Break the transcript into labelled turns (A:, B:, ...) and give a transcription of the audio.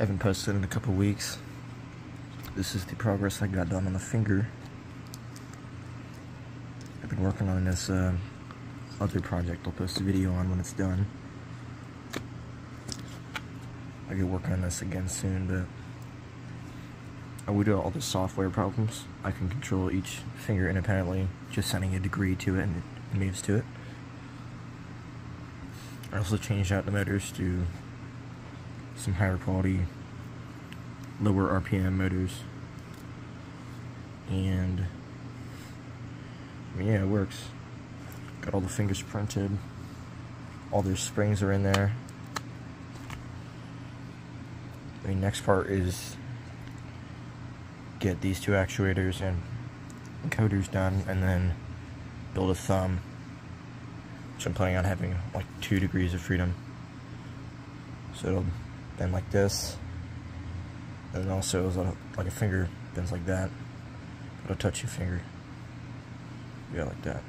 A: haven't posted in a couple weeks. This is the progress I got done on the finger. I've been working on this uh, other project I'll post a video on when it's done. I get working on this again soon, but I would do all the software problems. I can control each finger independently, just sending a degree to it and it moves to it. I also changed out the motors to some higher quality, lower RPM motors. And I mean, yeah, it works. Got all the fingers printed. All their springs are in there. The next part is get these two actuators and encoders done and then build a thumb which I'm planning on having like two degrees of freedom so it'll bend like this. And also like a finger bends like that. It'll touch your finger. Yeah like that